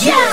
Yeah!